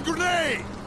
grenade!